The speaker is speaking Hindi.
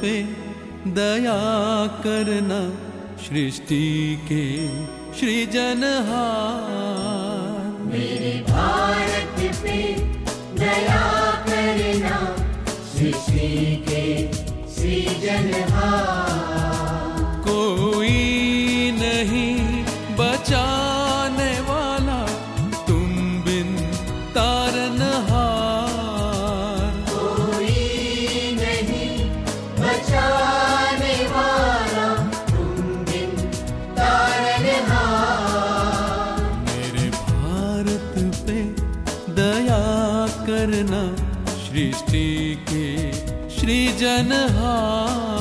पे दया करना सृष्टि के सृजनहार। मेरे भारत पे दया करना सृष्टि के सृजनहार। कोई नहीं बचाने करना सृष्टि के सृजनहार।